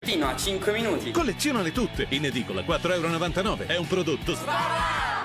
Fino a 5 minuti. Collezionale tutte. In edicola 4,99€. È un prodotto. Spara!